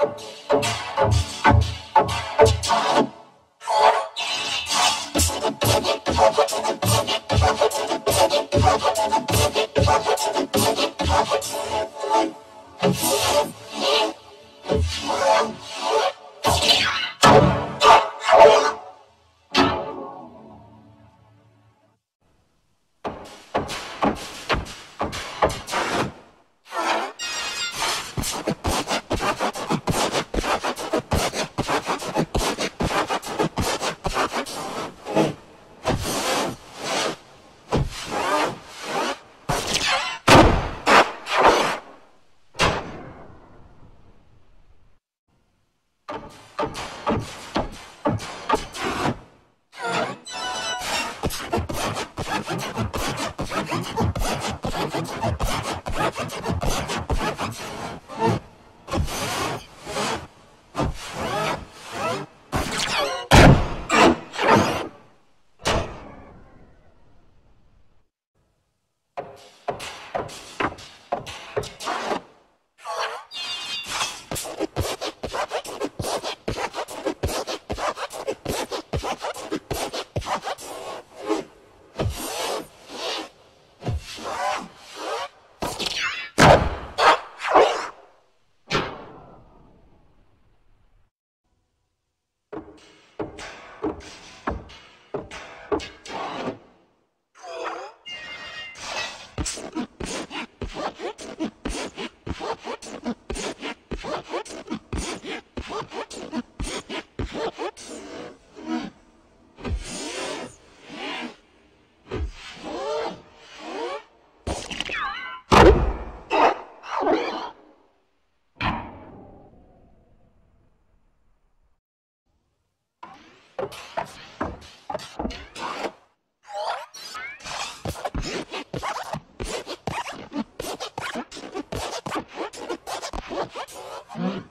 I'm gonna go get the you you.